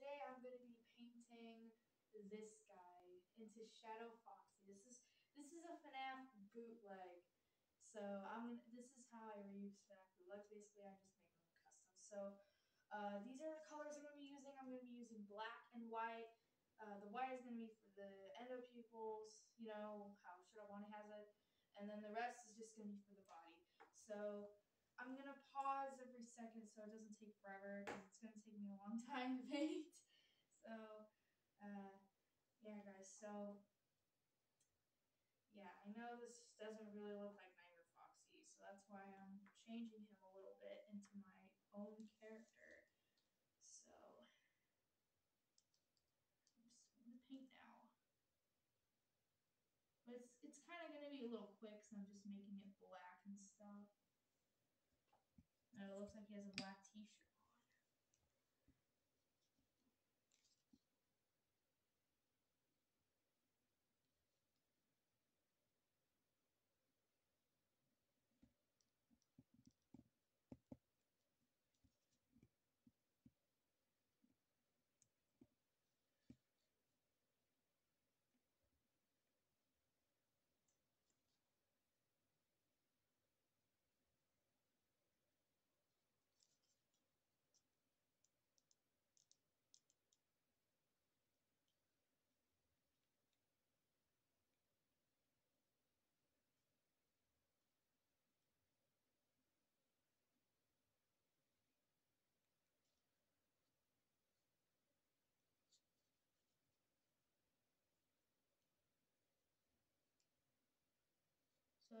today I'm going to be painting this guy into Shadow Foxy. This is this is a FNAF bootleg. So I'm gonna. This is how I reuse FNAF bootlegs. Basically, I just make them custom. So uh, these are the colors I'm gonna be using. I'm gonna be using black and white. Uh, the white is gonna be for the endo pupils. You know how should I Shadow Bonnie has it, and then the rest is just gonna be for the body. So I'm gonna pause every second so it doesn't take forever because it's gonna take me a long time to paint. So, uh, yeah, guys. So, yeah, I know this doesn't really look like Nightmare Foxy, so that's why I'm changing him a little bit into my own character. So, I'm just to paint now. But it's, it's kind of going to be a little quick, so I'm just making it black and stuff. And it looks like he has a black t-shirt.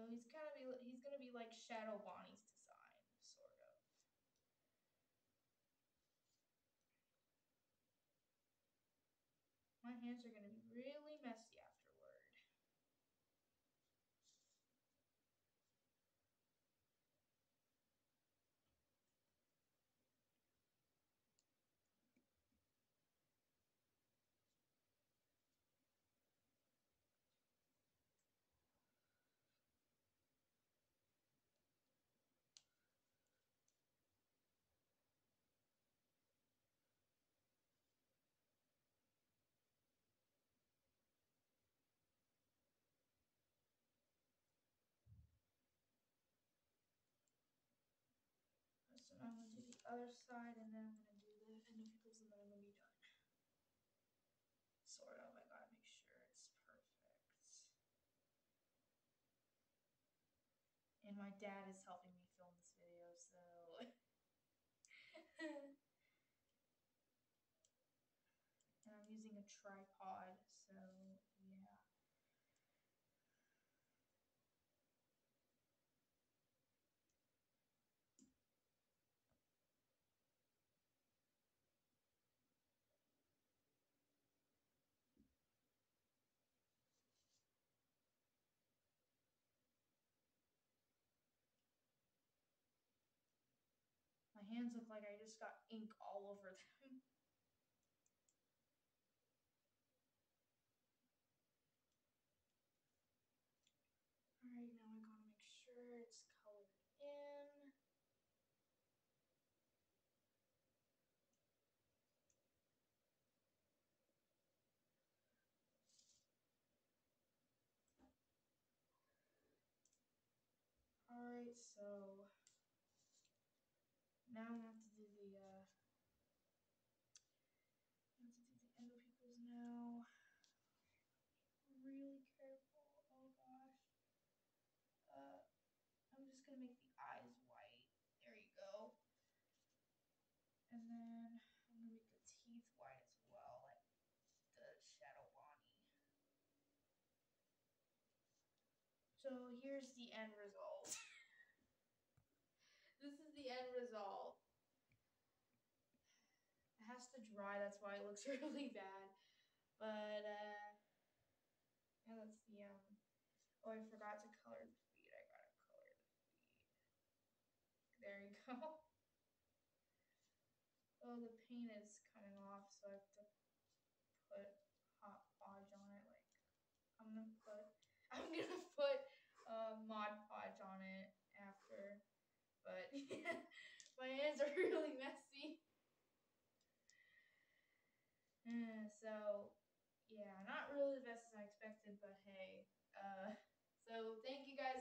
So he's kind of be he's gonna be like Shadow Bonnie's design, sort of. My hands are gonna be really messy other side and then I'm to do the endo pupils and then I'm to be done. Sort of. I got to make sure it's perfect. And my dad is helping me film this video, so... and I'm using a tripod, so yeah. My hands look like I just got ink all over them. Alright, now I gotta make sure it's colored in. Alright, so now I have to do the uh, I have to do the endo pupils now. Really careful. Oh gosh. Uh, I'm just gonna make the eyes white. There you go. And then I'm gonna make the teeth white as well, like the Shadow Bonnie. So here's the end result. The end result. It has to dry, that's why it looks really bad. But, uh, yeah, that's the, um, oh, I forgot to color the feet. I gotta color the feet. There you go. Oh, the paint is my hands are really messy. Mm, so, yeah, not really the best as I expected, but hey. Uh, so, thank you guys